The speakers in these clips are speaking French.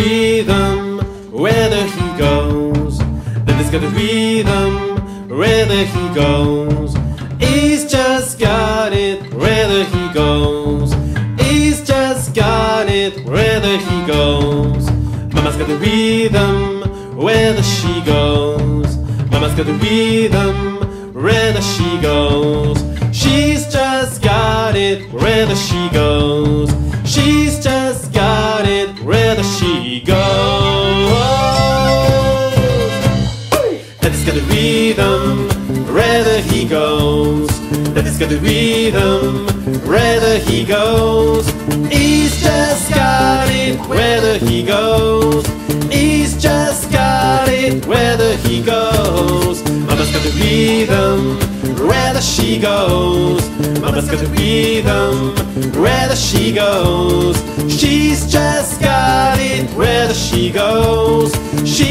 rhythm whether he goes. Then he's got a rhythm whether he goes. He's just got it whether he goes. He's just got it whether he goes. Mama's got a rhythm whether she goes. Mama's got a rhythm whether she goes. She's just got it whether she goes. Goes. Daddy's got the rhythm wherever he goes. He's just got it wherever he goes. He's just got it wherever he goes. Mama's got the rhythm wherever she goes. Mama's got the rhythm wherever she goes. She's just got it wherever she goes. She's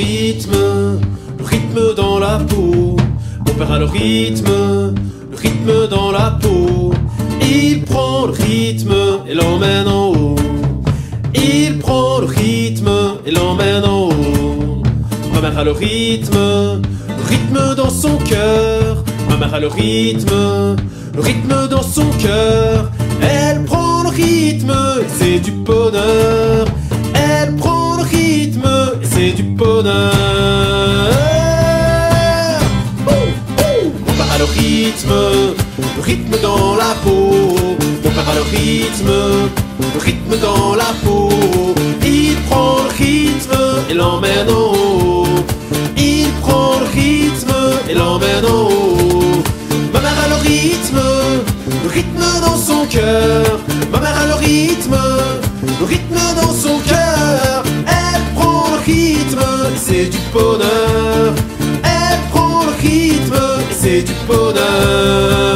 rythme, le rythme dans la peau. On perd le rythme, le rythme dans la peau. Il prend le rythme et l'emmène en haut. Il prend le rythme et l'emmène en haut. Ma mère a le rythme, le rythme dans son cœur. Ma mère a le rythme, le rythme dans son cœur. Elle prend le rythme c'est du bonheur. On part à le rythme, rythme dans la peau. On part à le rythme, rythme dans la peau. Il prend le rythme et l'emmène en haut. Il prend le rythme et l'emmène en haut. Ma mère a le rythme, le rythme dans son cœur. Ma mère a le rythme, le rythme dans son cœur. C'est du bonheur. Elle prend le rythme et c'est du bonheur.